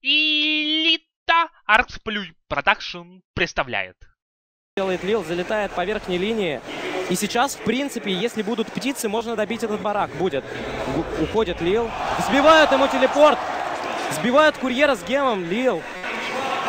Элита Арксплюй Продакшн представляет. Делает Лил, залетает по верхней линии. И сейчас, в принципе, если будут птицы, можно добить этот барак. Будет. Уходит Лил. Сбивают ему телепорт. Сбивают курьера с гемом. Лил.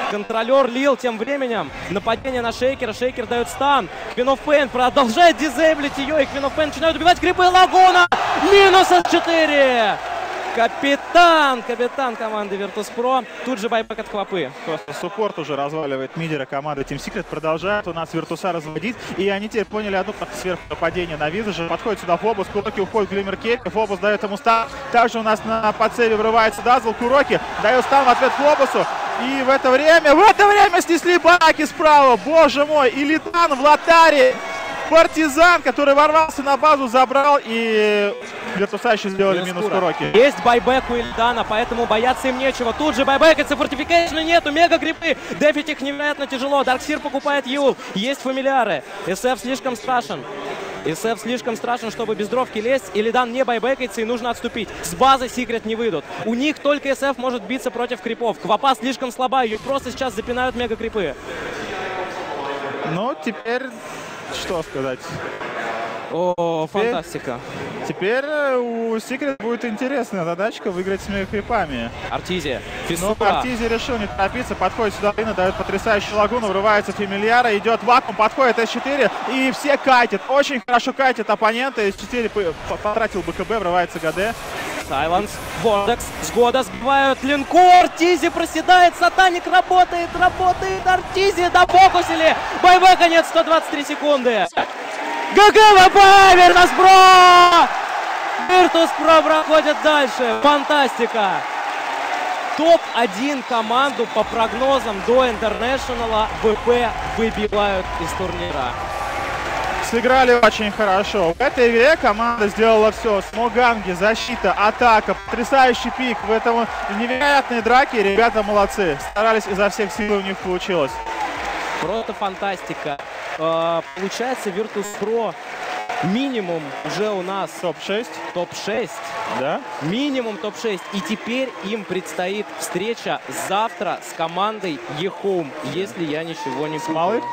Контролер Лил тем временем. Нападение на Шейкера. Шейкер дает стан. Pain продолжает дизейблить ее. И Pain начинают убивать крипы Лагуна. Минус С4. Капитан, капитан команды Virtus.pro. Тут же байбек от Хвапы. Просто суппорт уже разваливает мидера команды Team Secret. Продолжает у нас Виртуса разводить. И они теперь поняли одно сверхнападение на Виза же. Подходит сюда Фобус. Куроки уходит Глиммер Кейт. Фобус дает ему стан. Также у нас на подсеве врывается Дазл. Куроки дает стан в ответ Фобусу. И в это время, в это время снесли баки справа. Боже мой, Илитан в лотаре. Партизан, который ворвался на базу, забрал. И Виртуса еще сделали минус Куроки. Есть байбек у Ильдана, поэтому бояться им нечего. Тут же байбекается, фортификейшна нету, мега крипы. Дефить их невероятно тяжело. Dark Seer покупает Eul. Есть фамилиары. СФ слишком страшен. СФ слишком страшен, чтобы без Дровки лезть. Илидан не байбекается и нужно отступить. С базы Секрет не выйдут. У них только СФ может биться против крипов. Квапа слишком слаба, ее просто сейчас запинают мега крипы. Ну, теперь, что сказать. О, Теперь- фантастика. Теперь э, у Секрет будет интересная задачка выиграть с мегакрипами. Артизия. Но Фиссура. Артизи решил не торопиться, подходит сюда, Лина дает потрясающий лагуну, врывается Фамильяра, идет вакуум, подходит С4 и все катят. Очень хорошо катят оппоненты. С4 п- п- потратил БКБ, врывается ГД. Сайленс, Vortex, Сгода сбивают линкор, Артизи проседает, Сатаник работает, работает, Артизи дофокусили, боевой конец 123 секунды. GG WP, Virtus.pro! Virtus.pro проходит дальше, фантастика. Топ-1 команду по прогнозам до Интернешнала VP выбивают из турнира. Сыграли очень хорошо. В этой игре команда сделала все. Смок-ганги, защита, атака, потрясающий пик. В этом невероятные драки. Ребята молодцы. Старались изо всех сил, у них получилось. Просто фантастика. Э, Получается, Virtus.pro минимум уже у нас Топ-6, топ-6. да? Минимум топ-6. И теперь им предстоит встреча завтра с командой eHome, если я ничего не путаю.